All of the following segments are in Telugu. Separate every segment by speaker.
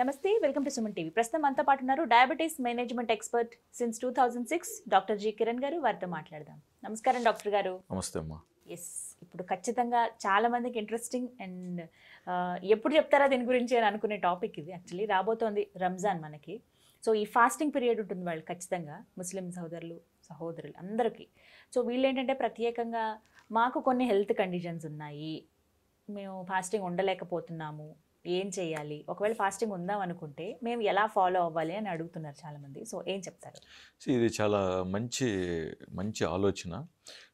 Speaker 1: నమస్తే వెల్కమ్ టు సుమన్ టీవీ. ప్రస్తుతం మనతో పాటు ఉన్నారు diabetes management expert since two thousand six doctor G Kiran garu. వారితో మాట్లాడదాం. నమస్కారం డాక్టర్ గారు.
Speaker 2: నమస్తే అమ్మా.
Speaker 1: ఎస్ ఇప్పుడు ఖచ్చితంగా చాలా మందికి ఇంట్రెస్టింగ్ అండ్ ఎప్పుడు చెప్తారా దీని గురించి అని అనుకునే టాపిక్ ఇది. యాక్చువల్లీ రాబోతోంది రంజాన్ మనకి. సో ఈ ఫాస్టింగ్ పీరియడ్ ఉంటుంది వాళ్ళు ఖచ్చితంగా ముస్లిం సోదరులు సహోదరులు అందరికీ. సో వీళ్ళు ఏంటంటే ప్రత్యేకంగా మాకు కొన్ని హెల్త్ కండిషన్స్ ఉన్నాయి. మేము ఫాస్టింగ్ ఉండలేకపోతున్నాము. ఏం చేయాలి? ఒకవేళ ఫాస్టింగ్ ఉందాం అనుకుంటే మేము ఎలా ఫాలో అవ్వాలి అని అడుగుతున్నారు చాలామంది. సో ఏం చెప్తారు?
Speaker 2: ఇది చాలా మంచి మంచి ఆలోచన.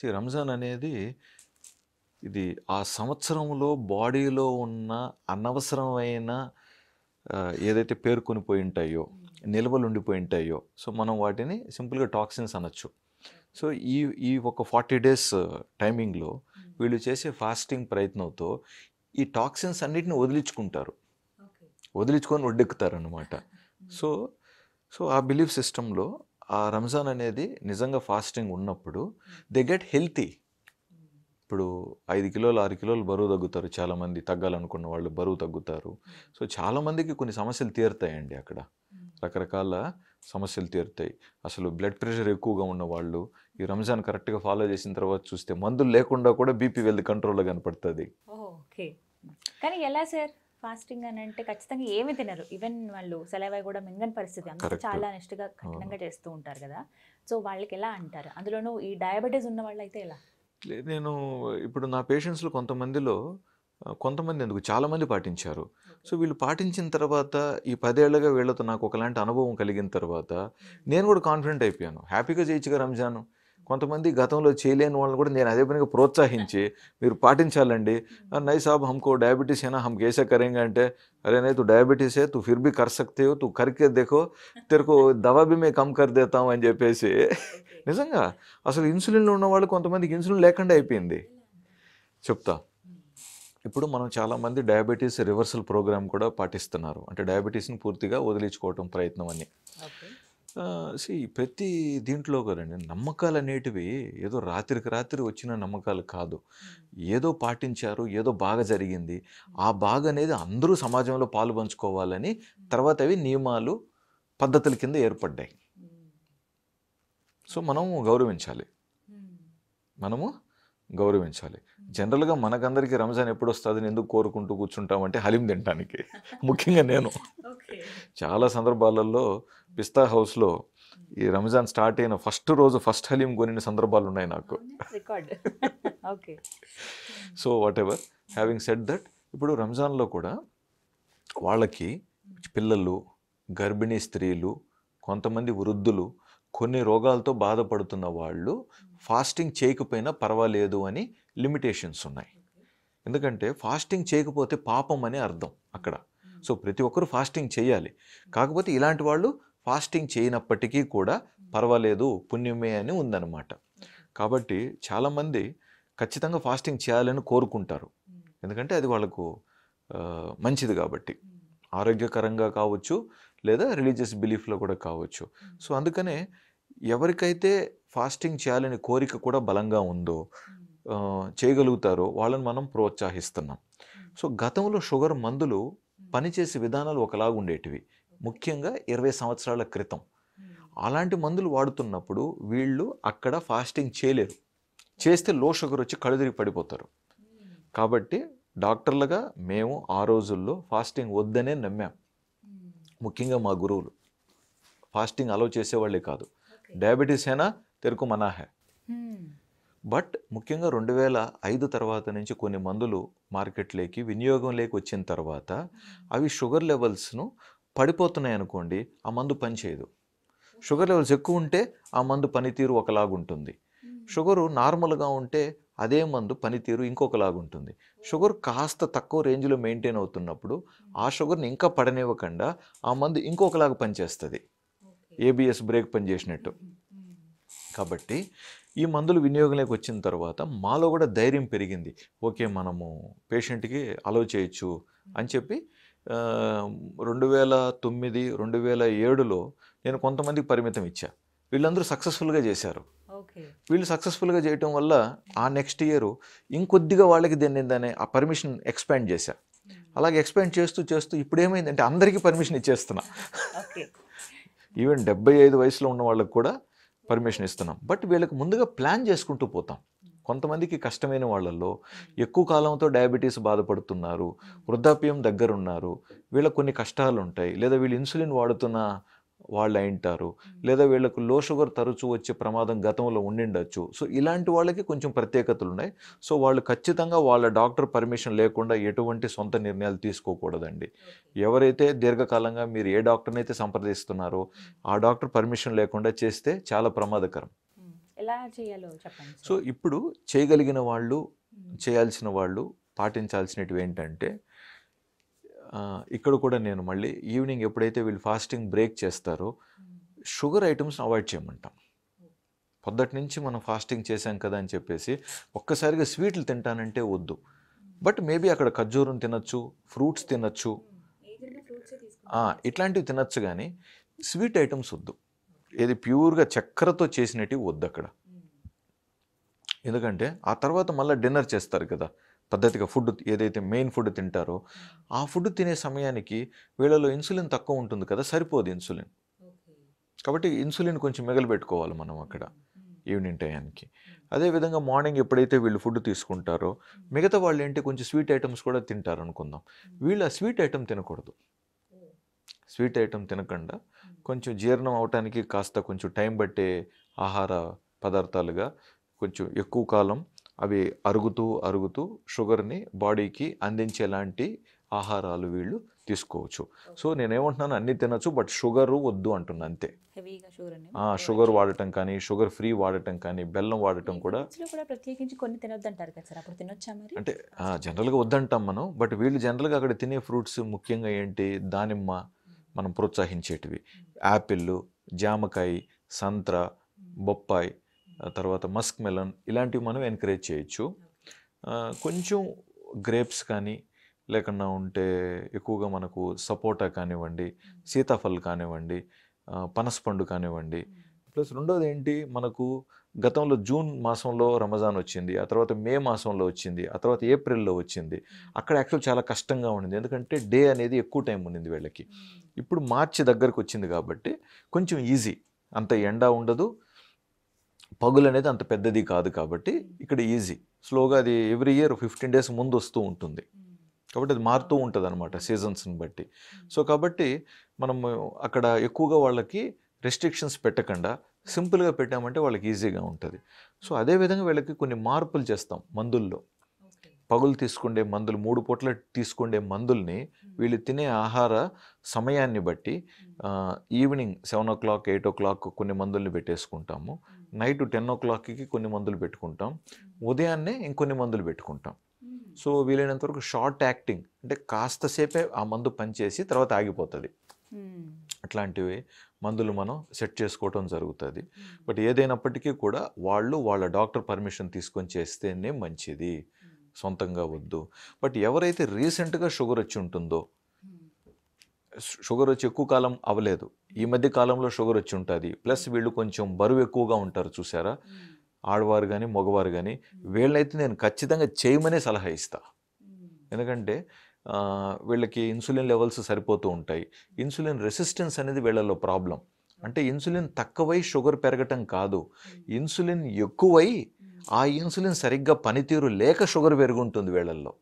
Speaker 2: See, రంజాన్ అనేది ఇది ఆ సంవత్సరంలో బాడీలో ఉన్న అనవసరమైన ఏదైతే పేర్కొని పోయి ఉంటాయో నిల్వలు ఉండిపోయి ఉంటాయో సో మనం వాటిని సింపుల్గా టాక్సిన్స్ అనొచ్చు. సో ఈ ఈ ఒక ఫార్టీ డేస్ టైమింగ్లో వీళ్ళు చేసే ఫాస్టింగ్ ప్రయత్నంతో ఈ టాక్సిన్స్ అన్నిటిని వదిలించుకుంటారు. వదిలించుకొని ఒడ్డెక్కుతారు అనమాట సో సో ఆ బిలీఫ్ సిస్టంలో ఆ రంజాన్ అనేది నిజంగా ఫాస్టింగ్ ఉన్నప్పుడు దే గెట్ హెల్తీ. ఇప్పుడు ఐదు కిలోలు ఆరు కిలోలు బరువు తగ్గుతారు చాలామంది తగ్గాలనుకున్న వాళ్ళు బరువు తగ్గుతారు. సో చాలామందికి కొన్ని సమస్యలు తీరుతాయండి అక్కడ. రకరకాల సమస్యలు తీరుతాయి. అసలు బ్లడ్ ప్రెషర్ ఎక్కువగా ఉన్న వాళ్ళు ఈ రంజాన్ కరెక్ట్గా ఫాలో చేసిన తర్వాత చూస్తే మందులు లేకుండా కూడా బీపీ వెళ్ళి కంట్రోల్లో కనపడుతుంది.
Speaker 1: ఓకే. కానీ ఎలా సార్? ఫాస్టింగ్ అని అంటే ఖచ్చితంగా ఏమి తినరు. ఈవెన్ వాళ్ళు సెలవై కూడా మింగని పరిస్థితి. అంతా
Speaker 2: Correct.
Speaker 1: చాలా నిష్ఠగా కఠినంగా చేస్తూ ఉంటారు కదా. సో వాళ్ళకి ఎలా అంటారు? అందులోనూ ఈ డయాబెటీస్ ఉన్న వాళ్ళు అయితే ఎలా
Speaker 2: నేను ఇప్పుడు నా పేషెంట్స్లో కొంతమందిలో కొంతమంది ఎందుకు? చాలామంది పాటించారు. సో వీళ్ళు పాటించిన తర్వాత ఈ పదేళ్ళుగా వీళ్ళతో నాకు ఒకలాంటి అనుభవం కలిగిన తర్వాత నేను కూడా కాన్ఫిడెంట్ అయిపోయాను. హ్యాపీగా చేయొచ్చుగా రంజాను. కొంతమంది గతంలో చేయలేని వాళ్ళని కూడా నేను అదే పనిగా ప్రోత్సహించి మీరు పాటించాలండి. నై సాబ్ హమ్కో డయాబెటీస్ అయినా హమ్ కేసే కరేంగా అంటే అరే नहीं తూ డయాబెటీస్ है तू फिर भी कर सकते हो तू करके देखो तेरे को दवा అని చెప్పేసి నిజంగా అసలు ఇన్సులిన్లు ఉన్న వాళ్ళు కొంతమందికి ఇన్సులిన్ లేకుండా అయిపోయింది. చెప్తా. ఇప్పుడు మనం చాలామంది డయాబెటీస్ రివర్సల్ ప్రోగ్రామ్ కూడా పాటిస్తున్నారు. అంటే డయాబెటీస్ని పూర్తిగా వదిలించుకోవటం ప్రయత్నం అని. సి ప్రతి దీంట్లో కదండి నమ్మకాలు అనేటివి ఏదో రాత్రికి రాత్రి వచ్చిన నమ్మకాలు కాదు. ఏదో పాటించారు ఏదో బాగా జరిగింది. ఆ బాగా అనేది అందరూ సమాజంలో పాలు పంచుకోవాలని తర్వాత అవి నియమాలు పద్ధతుల కింద ఏర్పడ్డాయి. సో మనం గౌరవించాలి. మనము గౌరవించాలి. జనరల్గా మనకందరికీ రంజాన్ ఎప్పుడు వస్తుందని ఎందుకు కోరుకుంటూ కూర్చుంటామంటే హలీం తినడానికి ముఖ్యంగా నేను. చాలా సందర్భాలలో పిస్తా హౌస్లో ఈ రంజాన్ స్టార్ట్ అయిన ఫస్ట్ రోజు ఫస్ట్ హలీం కొనిన సందర్భాలు ఉన్నాయి నాకు. So whatever having set that ఇప్పుడు రంజాన్లో కూడా వాళ్ళకి పిల్లలు గర్భిణీ స్త్రీలు కొంతమంది వృద్ధులు కొన్ని రోగాలతో బాధపడుతున్న వాళ్ళు ఫాస్టింగ్ చేయకపోయినా పర్వాలేదు అని లిమిటేషన్స్ ఉన్నాయి. ఎందుకంటే ఫాస్టింగ్ చేయకపోతే పాపం అని అర్థం అక్కడ. సో ప్రతి ఒక్కరు ఫాస్టింగ్ చేయాలి. కాకపోతే ఇలాంటి వాళ్ళు ఫాస్టింగ్ చేయనప్పటికీ కూడా పర్వాలేదు పుణ్యమే అని ఉందన్నమాట. కాబట్టి చాలామంది ఖచ్చితంగా ఫాస్టింగ్ చేయాలని కోరుకుంటారు. ఎందుకంటే అది వాళ్ళకు మంచిది కాబట్టి. ఆరోగ్యకరంగా కావచ్చు లేదా రిలీజియస్ బిలీఫ్లో కూడా కావచ్చు. సో అందుకనే ఎవరికైతే ఫాస్టింగ్ చేయాలని కోరిక కూడా బలంగా ఉందో చేయగలుగుతారో వాళ్ళని మనం ప్రోత్సహిస్తున్నాం. సో గతంలో షుగర్ మందులు పనిచేసే విధానాలు ఒకలాగా ఉండేటివి. ముఖ్యంగా ఇరవై సంవత్సరాల క్రితం. అలాంటి మందులు వాడుతున్నప్పుడు వీళ్ళు అక్కడ ఫాస్టింగ్ చేయలేరు. చేస్తే లో షుగర్ వచ్చి కడుదిరి పడిపోతారు. కాబట్టి డాక్టర్లుగా మేము ఆ రోజుల్లో ఫాస్టింగ్ వద్దనే నమ్మాం. ముఖ్యంగా మా గురువులు. ఫాస్టింగ్ అలౌ చేసేవాళ్ళే కాదు. డయాబెటీస్ అయినా తెరకు మనా హే. బట్ ముఖ్యంగా రెండు వేల ఐదు తర్వాత నుంచి కొన్ని మందులు మార్కెట్లోకి వినియోగంలోకి వచ్చిన తర్వాత అవి షుగర్ లెవెల్స్ను పడిపోతున్నాయి అనుకోండి ఆ మందు పనిచేయదు షుగర్ లెవెల్స్ ఎక్కువ ఉంటే ఆ మందు పనితీరు ఒకలాగుంటుంది షుగరు నార్మల్గా ఉంటే అదే మందు పనితీరు ఇంకొకలాగుంటుంది షుగర్ కాస్త తక్కువ రేంజ్లో మెయింటైన్ అవుతున్నప్పుడు ఆ షుగర్ని ఇంకా పడనివ్వకుండా ఆ మందు ఇంకొకలాగా పనిచేస్తుంది. ఏబిఎస్ బ్రేక్ పనిచేసినట్టు కాబట్టి ఈ మందులు వినియోగంలోకి వచ్చిన తర్వాత మాలో కూడా ధైర్యం పెరిగింది. ఓకే మనము పేషెంట్కి అలౌ చేయొచ్చు అని చెప్పి రెండు వేల తొమ్మిది రెండు వేల ఏడులో నేను కొంతమందికి పరిమితం ఇచ్చా. వీళ్ళందరూ సక్సెస్ఫుల్గా చేశారు.
Speaker 1: ఓకే.
Speaker 2: వీళ్ళు సక్సెస్ఫుల్గా చేయటం వల్ల ఆ నెక్స్ట్ ఇయర్ ఇంకొద్దిగా వాళ్ళకి దీన్ని దాన్ని ఆ పర్మిషన్ ఎక్స్పాండ్ చేశా. అలాగే ఎక్స్పెండ్ చేస్తూ చేస్తూ ఇప్పుడు ఏమైందంటే అందరికీ పర్మిషన్ ఇచ్చేస్తున్నా. ఈవెన్ డెబ్బై ఐదు వయసులో ఉన్న వాళ్ళకి కూడా పర్మిషన్ ఇస్తున్నాం. బట్ వీళ్ళకి ముందుగా ప్లాన్ చేసుకుంటూ పోతాం. కొంతమందికి కష్టమైన వాళ్ళల్లో ఎక్కువ కాలంతో డయాబెటీస్ బాధపడుతున్నారు వృద్ధాప్యం దగ్గరున్నారు వీళ్ళకి కొన్ని కష్టాలు ఉంటాయి లేదా వీళ్ళు ఇన్సులిన్ వాడుతున్న వాళ్ళు అయింటారు లేదా వీళ్ళకు లో షుగర్ తరచూ వచ్చే ప్రమాదం గతంలో ఉండిండొచ్చు. సో ఇలాంటి వాళ్ళకి కొంచెం ప్రత్యేకతలు ఉన్నాయి సో వాళ్ళు ఖచ్చితంగా వాళ్ళ డాక్టర్ పర్మిషన్ లేకుండా ఎటువంటి సొంత నిర్ణయాలు తీసుకోకూడదండి. ఎవరైతే దీర్ఘకాలంగా మీరు ఏ డాక్టర్ని అయితే సంప్రదిస్తున్నారో ఆ డాక్టర్ పర్మిషన్ లేకుండా చేస్తే చాలా ప్రమాదకరం.
Speaker 1: ఎలా చేయాలో చెప్పండి
Speaker 2: సో ఇప్పుడు చేయగలిగిన వాళ్ళు చేయాల్సిన వాళ్ళు పాటించాల్సినవి ఏంటంటే ఇక్కడ కూడా నేను మళ్ళీ ఈవినింగ్ ఎప్పుడైతే వీళ్ళు ఫాస్టింగ్ బ్రేక్ చేస్తారో షుగర్ ఐటమ్స్ అవాయిడ్ చేయమంటాం. పొద్దుటి నుంచి మనం ఫాస్టింగ్ చేశాం కదా అని చెప్పేసి ఒక్కసారిగా స్వీట్లు తింటానంటే వద్దు. బట్ మేబీ అక్కడ ఖర్జూరం తినచ్చు ఫ్రూట్స్ తినచ్చు. ఇట్లాంటివి తినచ్చు కానీ స్వీట్ ఐటమ్స్ వద్దు. ఏది ప్యూర్గా చక్కెరతో చేసినవి వద్దు అక్కడ ఎందుకంటే ఆ తర్వాత మళ్ళీ డిన్నర్ చేస్తారు కదా. పద్ధతిగా ఫుడ్ ఏదైతే మెయిన్ ఫుడ్ తింటారో ఆ ఫుడ్ తినే సమయానికి వీళ్ళలో ఇన్సులిన్ తక్కువ ఉంటుంది కదా సరిపోదు ఇన్సులిన్. కాబట్టి ఇన్సులిన్ కొంచెం మిగలబెట్టుకోవాలి మనం అక్కడ ఈవినింగ్ టయానికి. అదేవిధంగా మార్నింగ్ ఎప్పుడైతే వీళ్ళు ఫుడ్ తీసుకుంటారో మిగతా వాళ్ళు ఏంటి కొంచెం స్వీట్ ఐటమ్స్ కూడా తింటారు అనుకుందాం. వీళ్ళు ఆ స్వీట్ ఐటమ్ తినకూడదు. స్వీట్ ఐటమ్ తినకుండా కొంచెం జీర్ణం అవటానికి కాస్త కొంచెం టైం పట్టే ఆహార పదార్థాలుగా కొంచెం ఎక్కువ కాలం అవి అరుగుతూ అరుగుతూ షుగర్ని బాడీకి అందించేలాంటి ఆహారాలు వీళ్ళు తీసుకోవచ్చు. సో నేనేమంటున్నాను అన్నీ తినచ్చు బట్ షుగరు వద్దు అంటున్నా అంతే.
Speaker 1: షుగర్
Speaker 2: వాడటం కానీ షుగర్ ఫ్రీ వాడటం కానీ బెల్లం వాడటం కూడా
Speaker 1: ప్రత్యేకించి కొన్ని తినొద్దు అంటారు కదా సార్ అప్పుడు తినొచ్చా మరి?
Speaker 2: అంటే జనరల్గా వద్దంటాం మనం బట్ వీళ్ళు జనరల్గా అక్కడ తినే ఫ్రూట్స్ ముఖ్యంగా ఏంటి దానిమ్మ మనం ప్రోత్సహించేటివి. యాపిల్ జామకాయ సంత్ర బొప్పాయి తర్వాత మస్క్ మెలన్ ఇలాంటివి మనం ఎంకరేజ్ చేయొచ్చు. కొంచెం గ్రేప్స్ కానీ లేకుండా ఉంటే ఎక్కువగా మనకు సపోటా కానివ్వండి సీతాఫల్ కానివ్వండి పనసపండు కానివ్వండి. ప్లస్ రెండోది ఏంటి మనకు గతంలో జూన్ మాసంలో రమజాన్ వచ్చింది ఆ తర్వాత మే మాసంలో వచ్చింది ఆ తర్వాత ఏప్రిల్లో వచ్చింది. అక్కడ యాక్చువల్ చాలా కష్టంగా ఉండింది. ఎందుకంటే డే అనేది ఎక్కువ టైం ఉండింది వీళ్ళకి. ఇప్పుడు మార్చి దగ్గరకు వచ్చింది కాబట్టి కొంచెం ఈజీ అంత ఎండ ఉండదు పగులు అనేది అంత పెద్దది కాదు కాబట్టి ఇక్కడ ఈజీ స్లోగా అది ఎవ్రీ ఇయర్ ఫిఫ్టీన్ డేస్ ముందు వస్తూ ఉంటుంది. కాబట్టి అది మారుతూ ఉంటుంది అనమాట సీజన్స్ని బట్టి. సో కాబట్టి మనము అక్కడ ఎక్కువగా వాళ్ళకి రెస్ట్రిక్షన్స్ పెట్టకుండా సింపుల్గా పెట్టామంటే వాళ్ళకి ఈజీగా ఉంటుంది. సో అదేవిధంగా వీళ్ళకి కొన్ని మార్పులు చేస్తాం మందుల్లో. పగులు తీసుకుండే మందులు మూడు పూట్ల తీసుకుండే మందుల్ని వీళ్ళు తినే ఆహార సమయాన్ని బట్టి evening seven o'clock eight o'clock కొన్ని మందుల్ని పెట్టేసుకుంటాము. నైట్ టెన్ ఓ క్లాక్కి కొన్ని మందులు పెట్టుకుంటాం. ఉదయాన్నే ఇంకొన్ని మందులు పెట్టుకుంటాం. సో వీలైనంత వరకు షార్ట్ యాక్టింగ్ అంటే కాస్తసేపే ఆ మందు పనిచేసి తర్వాత ఆగిపోతుంది. అట్లాంటివి మందులు మనం సెట్ చేసుకోవటం జరుగుతుంది. బట్ ఏదైనప్పటికీ కూడా వాళ్ళు వాళ్ళ డాక్టర్ పర్మిషన్ తీసుకొని చేస్తేనే మంచిది. సొంతంగా వద్దు. బట్ ఎవరైతే రీసెంట్గా షుగర్ వచ్చి ఉంటుందో షుగర్ వచ్చి ఎక్కువ కాలం అవ్వలేదు. ఈ మధ్య కాలంలో షుగర్ వచ్చి ఉంటుంది. ప్లస్ వీళ్ళు కొంచెం బరువు ఎక్కువగా ఉంటారు చూసారా? ఆడవారు కానీ మగవారు కానీ వీళ్ళైతే నేను ఖచ్చితంగా చేయమనే సలహా ఇస్తా. ఎందుకంటే వీళ్ళకి ఇన్సులిన్ లెవెల్స్ సరిపోతూ ఉంటాయి. ఇన్సులిన్ రెసిస్టెన్స్ అనేది వీళ్ళలో ప్రాబ్లం. అంటే ఇన్సులిన్ తక్కువై షుగర్ పెరగటం కాదు. ఇన్సులిన్ ఎక్కువై ఆ ఇన్సులిన్ సరిగ్గా పనితీరు లేక షుగర్ పెరుగుంటుంది వీళ్ళల్లో.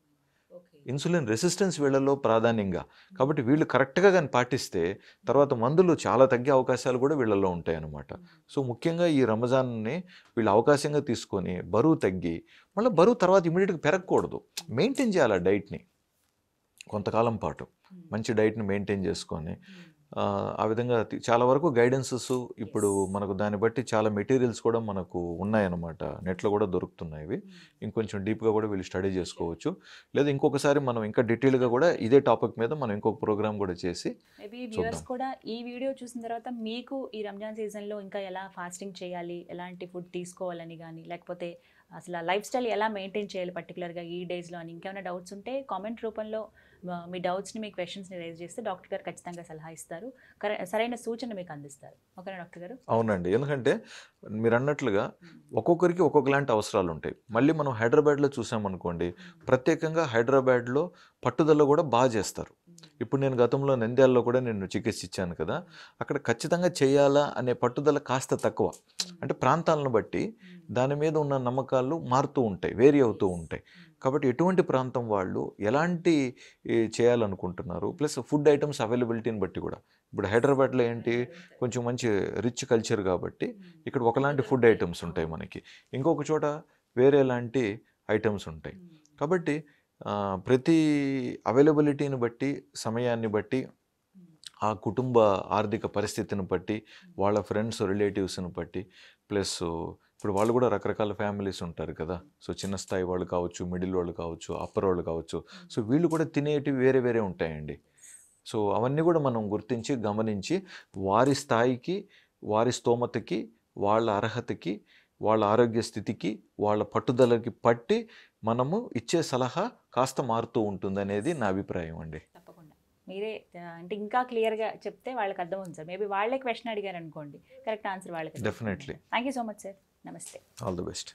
Speaker 2: ఇన్సులిన్ రెసిస్టెన్స్ వీళ్ళలో ప్రాధాన్యంగా. కాబట్టి వీళ్ళు కరెక్ట్గా కానీ పాటిస్తే తర్వాత మందులు చాలా తగ్గే అవకాశాలు కూడా వీళ్ళలో ఉంటాయి అన్నమాట సో ముఖ్యంగా ఈ రంజాన్ని వీళ్ళు అవకాశంగా తీసుకొని బరువు తగ్గి మళ్ళీ బరువు తర్వాత ఇమీడియట్గా పెరగకూడదు. మెయింటైన్ చేయాలి ఆ డైట్ని కొంతకాలం పాటు. మంచి డైట్ని మెయింటైన్ చేసుకొని ఆ, విధంగా చాలా వరకు గైడెన్సెస్ ఇప్పుడు మనకు దాన్ని బట్టి చాలా మెటీరియల్స్ కూడా మనకు ఉన్నాయన్నమాట. నెట్లో కూడా దొరుకుతున్నాయి ఇవి. ఇంకొంచెం డీప్గా కూడా వీళ్ళు స్టడీ చేసుకోవచ్చు. లేదా ఇంకొకసారి మనం ఇంకా డీటెయిల్గా కూడా ఇదే టాపిక్ మీద మనం ఇంకొక ప్రోగ్రామ్ కూడా చేసి
Speaker 1: వ్యూవర్స్ కూడా ఈ వీడియో చూసిన తర్వాత మీకు ఈ రంజాన్ సీజన్లో ఇంకా ఎలా ఫాస్టింగ్ చేయాలి? ఎలాంటి ఫుడ్ తీసుకోవాలని కానీ లేకపోతే అసలు లైఫ్ స్టైల్ ఎలా మెయింటైన్ చేయాలి పర్టికులర్గా ఈ డేస్లో అని ఇంకేమైనా డౌట్స్ ఉంటే కామెంట్ రూపంలో మీ డౌట్స్ని మీ క్వశ్చన్స్ని రేజ్ చేస్తే డాక్టర్ గారు ఖచ్చితంగా సలహా ఇస్తారు. సరైన సూచన మీకు అందిస్తారు. ఓకేనా డాక్టర్ గారు?
Speaker 2: అవునండి. ఎందుకంటే మీరు అన్నట్లుగా ఒక్కొక్కరికి ఒక్కొక్కలాంటి అవసరాలు ఉంటాయి. మళ్ళీ మనం హైదరాబాద్లో చూసామనుకోండి ప్రత్యేకంగా హైదరాబాద్లో పట్టుదల కూడా బాగా చేస్తారు. ఇప్పుడు నేను గతంలో నంద్యాలలో కూడా నేను చికిత్స ఇచ్చాను కదా అక్కడ ఖచ్చితంగా చేయాలా అనే పట్టుదల కాస్త తక్కువ. అంటే ప్రాంతాలను బట్టి దాని మీద ఉన్న నమ్మకాలు మారుతూ ఉంటాయి వేరీ అవుతూ ఉంటాయి. కాబట్టి ఎటువంటి ప్రాంతం వాళ్ళు ఎలాంటి చేయాలనుకుంటున్నారు? ప్లస్ ఫుడ్ ఐటమ్స్ అవైలబిలిటీని బట్టి కూడా. ఇప్పుడు హైదరాబాద్లో ఏంటి? కొంచెం మంచి రిచ్ కల్చర్ కాబట్టి ఇక్కడ ఒకలాంటి ఫుడ్ ఐటమ్స్ ఉంటాయి మనకి. ఇంకొక చోట వేరే లాంటి ఐటమ్స్ ఉంటాయి. కాబట్టి ప్రతి అవైలబిలిటీని బట్టి సమయాన్ని బట్టి ఆ కుటుంబ ఆర్థిక పరిస్థితిని బట్టి వాళ్ళ ఫ్రెండ్స్ రిలేటివ్స్ని బట్టి ప్లస్ ఇప్పుడు వాళ్ళు కూడా రకరకాల ఫ్యామిలీస్ ఉంటారు కదా. సో చిన్న స్థాయి వాళ్ళు కావచ్చు మిడిల్ వాళ్ళు కావచ్చు అప్పర్ వాళ్ళు కావచ్చు. సో వీళ్ళు కూడా తినేటివి వేరే వేరే ఉంటాయండి. సో అవన్నీ కూడా మనం గుర్తించి గమనించి వారి స్థాయికి వారి స్తోమతకి వాళ్ళ అర్హతకి వాళ్ళ ఆరోగ్య స్థితికి వాళ్ళ పట్టుదలకి పట్టి మనము ఇచ్చే సలహా కాస్త మారుతూ ఉంటుందనేది నా అభిప్రాయం అండి.
Speaker 1: తప్పకుండా. మీరే అంటే ఇంకా క్లియర్గా చెప్తే వాళ్ళకి అర్థం ఉంది సార్. మేబీ వాళ్ళే క్వశ్చన్ అడిగారు అనుకోండి కరెక్ట్ ఆన్సర్ వాళ్ళకి
Speaker 2: Definitely.
Speaker 1: Thank you so much sir. Namaste.
Speaker 2: All the best.